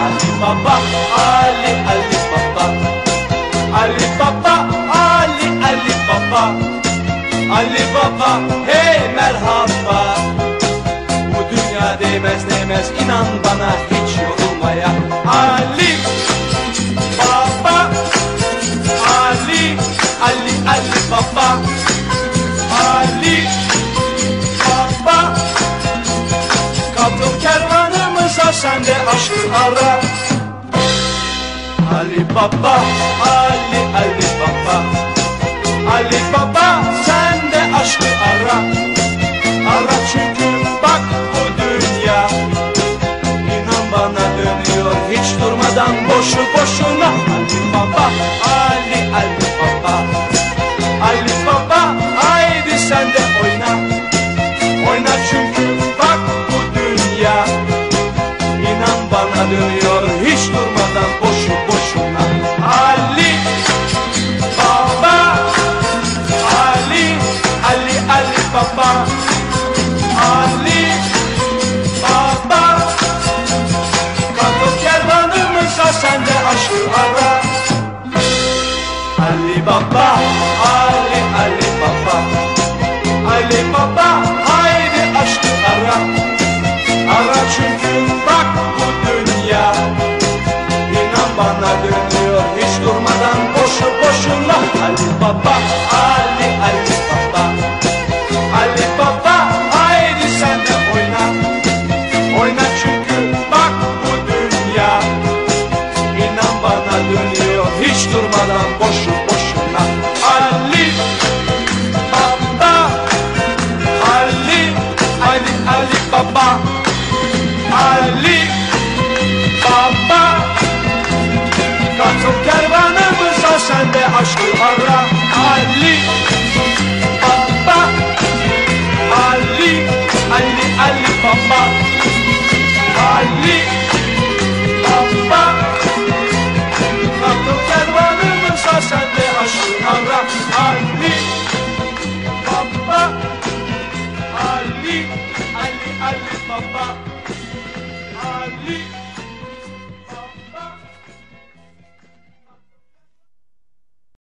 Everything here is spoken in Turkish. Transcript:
Ali Baba, Ali Ali Baba. Ali Baba, Ali Ali Baba. Ali Baba, hey merhaba. Bu dünya değmez değmez inan bana hiç yorulmaya. Ali Baba, Ali Ali Ali Baba. Sen de aşkı ara. Ali Baba, Ali Ali Baba. Ali Baba sen de aşkı ara. Ara çünkü bak bu dünya. İnan bana dönüyor hiç durmadan boşu boşuna. Ali Baba, Ara Ali Baba Ali Ali Baba. Ali Baba haydi aşkı ara. Ara çünkü bak bu dünya. İnan bana dönüyor hiç durmadan boşu boşuna Ali Baba. bana dönüyor hiç durmadan boşu boşuna. Ali Baba. Ali Ali Ali Baba. Papa.